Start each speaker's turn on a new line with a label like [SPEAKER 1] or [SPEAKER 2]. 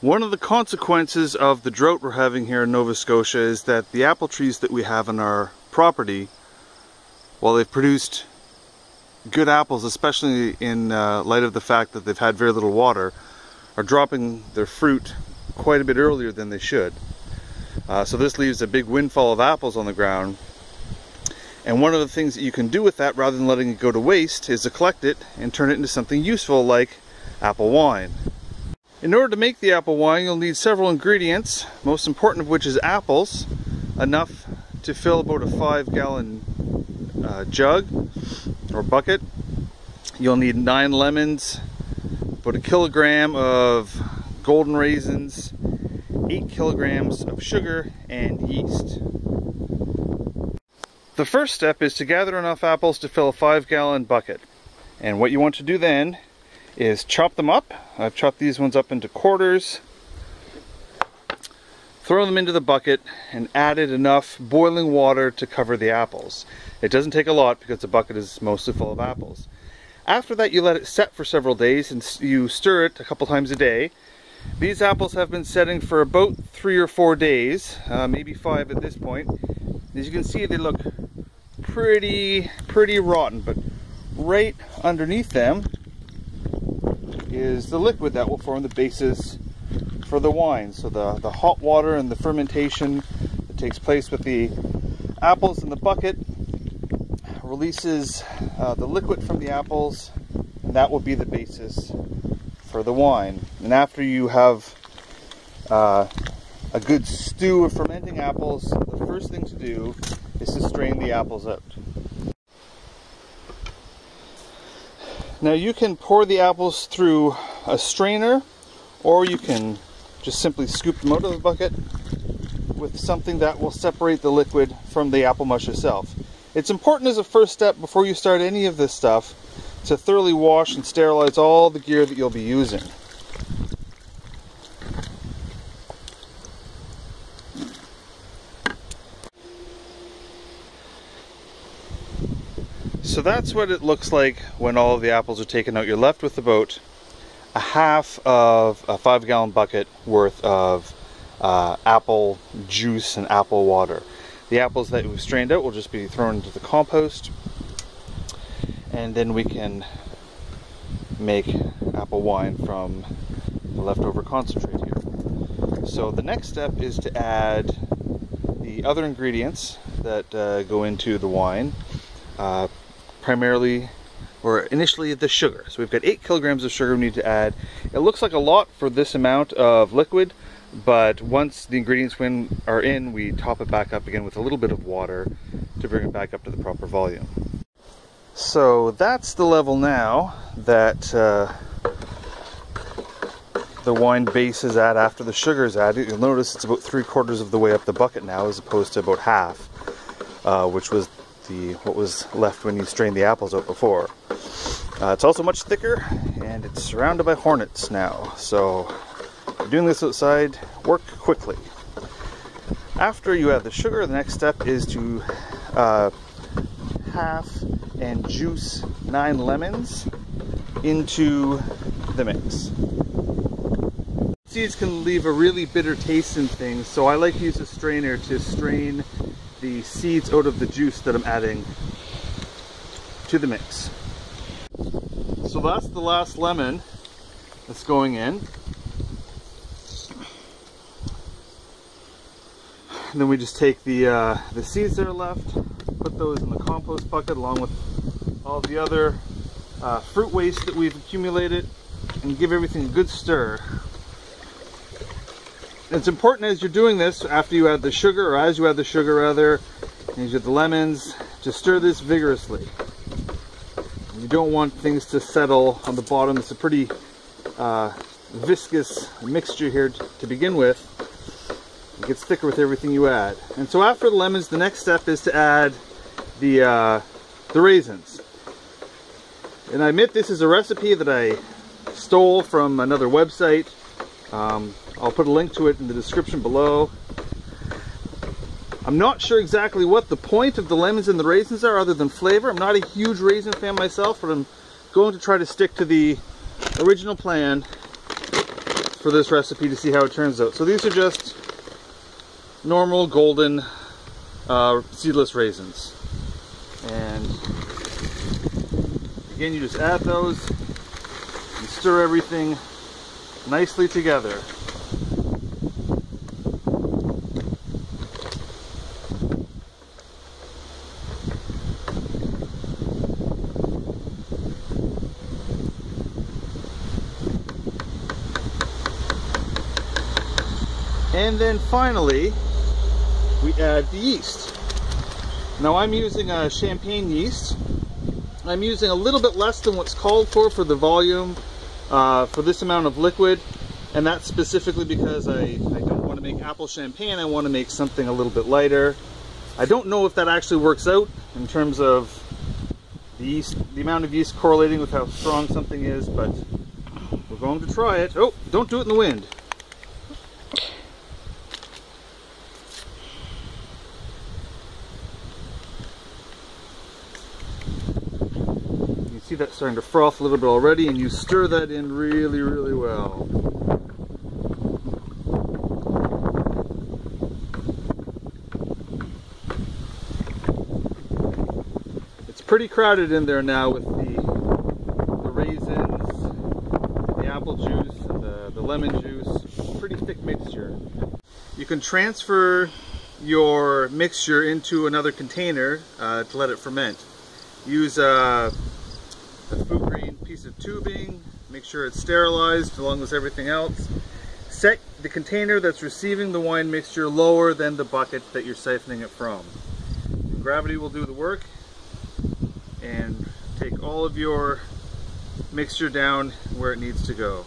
[SPEAKER 1] One of the consequences of the drought we're having here in Nova Scotia is that the apple trees that we have on our property, while they've produced good apples, especially in uh, light of the fact that they've had very little water, are dropping their fruit quite a bit earlier than they should. Uh, so this leaves a big windfall of apples on the ground. And one of the things that you can do with that, rather than letting it go to waste, is to collect it and turn it into something useful like apple wine. In order to make the apple wine, you'll need several ingredients, most important of which is apples, enough to fill about a five gallon uh, jug or bucket. You'll need nine lemons, about a kilogram of golden raisins, eight kilograms of sugar, and yeast. The first step is to gather enough apples to fill a five gallon bucket. And what you want to do then is chop them up. I've chopped these ones up into quarters. Throw them into the bucket and added enough boiling water to cover the apples. It doesn't take a lot because the bucket is mostly full of apples. After that you let it set for several days and you stir it a couple times a day. These apples have been setting for about three or four days, uh, maybe five at this point. As you can see they look pretty, pretty rotten, but right underneath them is the liquid that will form the basis for the wine. So the, the hot water and the fermentation that takes place with the apples in the bucket releases uh, the liquid from the apples and that will be the basis for the wine. And after you have uh, a good stew of fermenting apples, the first thing to do is to strain the apples out. Now you can pour the apples through a strainer or you can just simply scoop them out of the bucket with something that will separate the liquid from the apple mush itself. It's important as a first step before you start any of this stuff to thoroughly wash and sterilize all the gear that you'll be using. So that's what it looks like when all the apples are taken out. You're left with about a half of a five gallon bucket worth of uh, apple juice and apple water. The apples that we've strained out will just be thrown into the compost and then we can make apple wine from the leftover concentrate here. So the next step is to add the other ingredients that uh, go into the wine. Uh, primarily or initially the sugar. So we've got eight kilograms of sugar we need to add. It looks like a lot for this amount of liquid, but once the ingredients are in, we top it back up again with a little bit of water to bring it back up to the proper volume. So that's the level now that uh, the wine base is at after the sugar is added. You'll notice it's about three quarters of the way up the bucket now as opposed to about half, uh, which was the what was left when you strained the apples out before. Uh, it's also much thicker and it's surrounded by hornets now. So doing this outside, work quickly. After you add the sugar, the next step is to uh, half and juice nine lemons into the mix. Seeds can leave a really bitter taste in things, so I like to use a strainer to strain the seeds out of the juice that I'm adding to the mix. So that's the last lemon that's going in. And then we just take the, uh, the seeds that are left, put those in the compost bucket along with all the other uh, fruit waste that we've accumulated and give everything a good stir. It's important as you're doing this, after you add the sugar, or as you add the sugar rather, and you get the lemons, to stir this vigorously. You don't want things to settle on the bottom. It's a pretty uh, viscous mixture here to begin with. It gets thicker with everything you add. And so after the lemons, the next step is to add the, uh, the raisins. And I admit this is a recipe that I stole from another website. Um, I'll put a link to it in the description below. I'm not sure exactly what the point of the lemons and the raisins are other than flavor. I'm not a huge raisin fan myself, but I'm going to try to stick to the original plan for this recipe to see how it turns out. So these are just normal golden uh, seedless raisins. And again, you just add those and stir everything nicely together. And then finally, we add the yeast. Now I'm using a champagne yeast. I'm using a little bit less than what's called for for the volume uh, for this amount of liquid. And that's specifically because I, I don't want to make apple champagne. I want to make something a little bit lighter. I don't know if that actually works out in terms of the yeast, the amount of yeast correlating with how strong something is, but we're going to try it. Oh, don't do it in the wind. See that starting to froth a little bit already and you stir that in really, really well. It's pretty crowded in there now with the, the raisins, the apple juice, and the, the lemon juice. Pretty thick mixture. You can transfer your mixture into another container uh, to let it ferment. Use a uh, a food grade piece of tubing, make sure it's sterilized along with everything else. Set the container that's receiving the wine mixture lower than the bucket that you're siphoning it from. Gravity will do the work and take all of your mixture down where it needs to go.